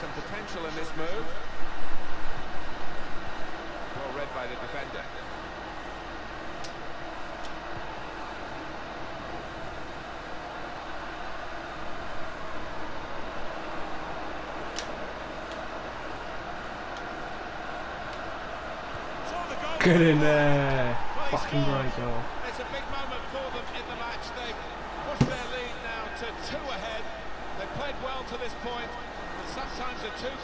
some potential in this move. Well read by the defender. Good in there. Fucking great goal. It's a big moment for them in the match. They've pushed their lead now to two ahead. They've played well to this point, sometimes a two-goal